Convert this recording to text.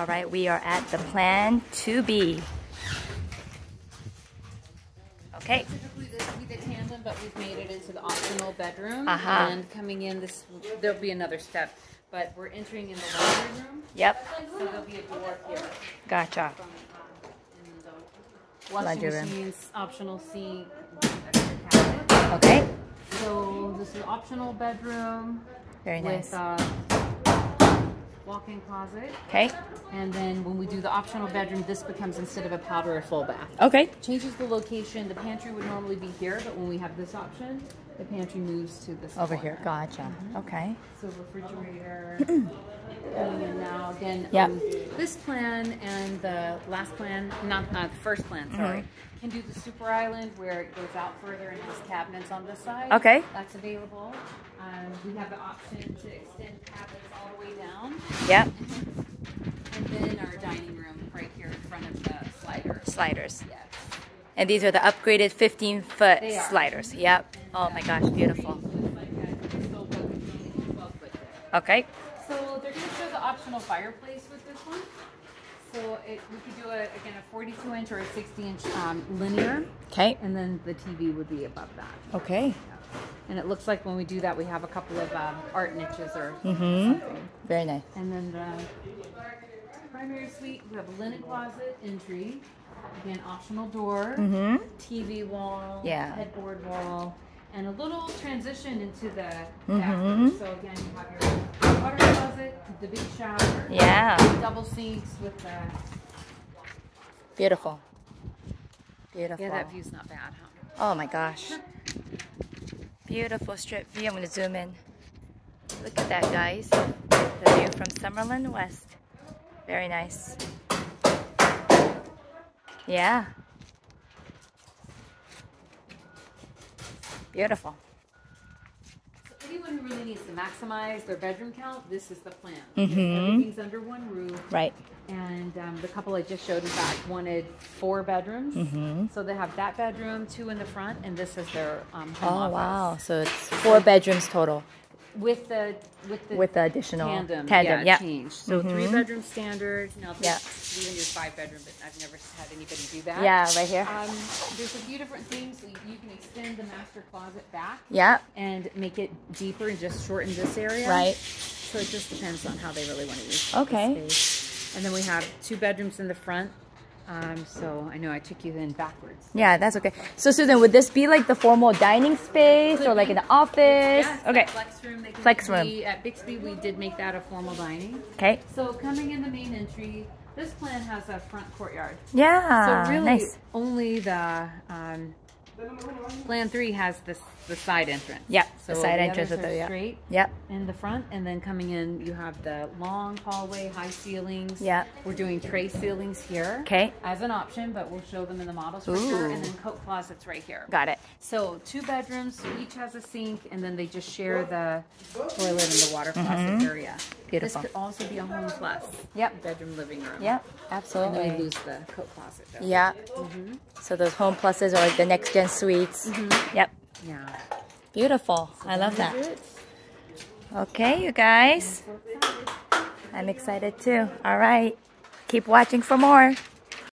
All right, we are at the plan to be. Okay. Typically, this would be the tandem, but we've made it into the optional bedroom. Uh-huh. And coming in, this there'll be another step, but we're entering in the laundry room. Yep. So there'll be a door here. Gotcha. From, um, in the washing Laundry room. machines, optional sink. Okay. So this is optional bedroom Very nice. with uh, walk-in closet. Okay. And then when we do the optional bedroom, this becomes instead of a powder a full bath. Okay. Changes the location. The pantry would normally be here, but when we have this option, the pantry moves to this Over corner. here. Gotcha. Okay. So refrigerator. and now again. Yep. um, this plan and the last plan, not uh, the first plan. Mm-hmm. Sorry, can do the super island where it goes out further and has cabinets on this side. Okay. That's available. Um, we have the option to extend cabinets all the way down, Yep. and then our dining room right here in front of the slider. Sliders. Yes. And these are the upgraded 15 foot sliders. Yep. Oh my gosh, beautiful. With like a crystal coated 12 foot there. Okay. So they're going to show the optional fireplace with this one. So it, we could do a, again a 42 inch or a 60 inch um, linear, Okay. and then the TV would be above that. Okay. And it looks like when we do that, we have a couple of um, art niches or Mm-hmm. something. Very nice. And then the primary suite, we have a linen closet entry, again optional door, Mm-hmm. TV wall, Yeah. headboard wall, and a little transition into the bathroom. So again, you have your water closet, the big shower, Yeah. double sinks with the Beautiful. Beautiful. yeah. That view's not bad, huh? Oh my gosh. Beautiful strip view. I'm going to zoom in. Look at that, guys. The view from Summerlin West. Very nice. Yeah. Beautiful. So anyone who really needs to maximize their bedroom count, this is the plan. Mhm. Everything's under one roof. Right. And um, the couple I just showed, in fact, wanted four bedrooms. Mm-hmm. So they have that bedroom, two in the front, and this is their um, home Oh, office. wow. So it's four bedrooms total With the with the with the additional tandem, Tandem, yeah, yep. change. So three Mhm. bedroom standard. Now Yeah. we even do five bedroom, but I've never had anybody do that. Yeah, right here. Um, there's a few different things. So you can extend the master closet back Yeah. and make it deeper and just shorten this area. Right. So it just depends on how they really want to use Okay. And then we have two bedrooms in the front. Um, so I know I took you then backwards. Yeah, that's okay. So Susan, would this be like the formal dining space or like be. an office? Yes, Okay. Flex room. Flex be- room. At Bixby, we did make that a formal dining. Okay. So coming in the main entry, this plan has a front courtyard. Yeah. so really, nice. only the um, plan three has this the side entrance. Yeah, So the side the entrance with the yeah. straight Yep. in the front, and then coming in, you have the long hallway, high ceilings. Yeah. We're doing tray ceilings here. Okay. As an option, but we'll show them in the models for sure. And then coat closets right here. Got it. So two bedrooms, each has a sink, and then they just share the toilet and the water closet mm-hmm. area. Beautiful. This could also be a home plus. Yep. Bedroom, living room. Yep. absolutely. And then we lose the coat closet. Yeah. Mm-hmm. So those home pluses are like the next gen suites. Mm-hmm. Yep. Yeah. Beautiful. I love that. Okay, you guys. I'm excited too. All right. Keep watching for more.